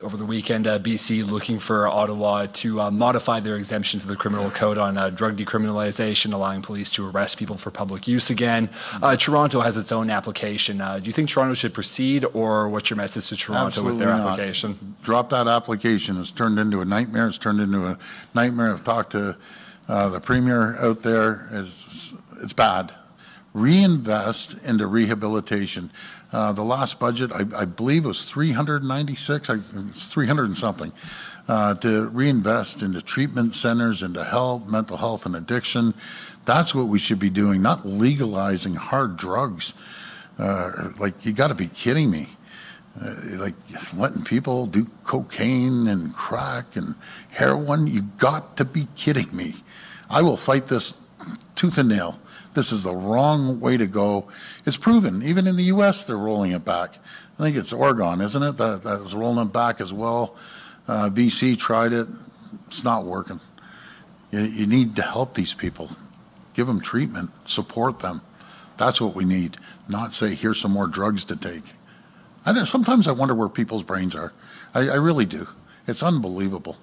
Over the weekend, uh, BC looking for Ottawa to uh, modify their exemption to the criminal code on uh, drug decriminalization, allowing police to arrest people for public use again. Uh, Toronto has its own application. Uh, do you think Toronto should proceed, or what's your message to Toronto Absolutely with their not. application? Drop that application. It's turned into a nightmare. It's turned into a nightmare. I've talked to uh, the premier out there. It's, it's bad. Reinvest into rehabilitation. Uh, the last budget, I, I believe, was 396. I, it's 300 and something. Uh, to reinvest into treatment centers, into health, mental health, and addiction. That's what we should be doing, not legalizing hard drugs. Uh, like you got to be kidding me uh, like letting people do cocaine and crack and heroin. You got to be kidding me. I will fight this tooth and nail. This is the wrong way to go. It's proven. Even in the U.S., they're rolling it back. I think it's Oregon, isn't it? That, that is rolling it back as well. Uh, BC tried it. It's not working. You, you need to help these people. Give them treatment. Support them. That's what we need. Not say, here's some more drugs to take. I sometimes I wonder where people's brains are. I, I really do. It's unbelievable.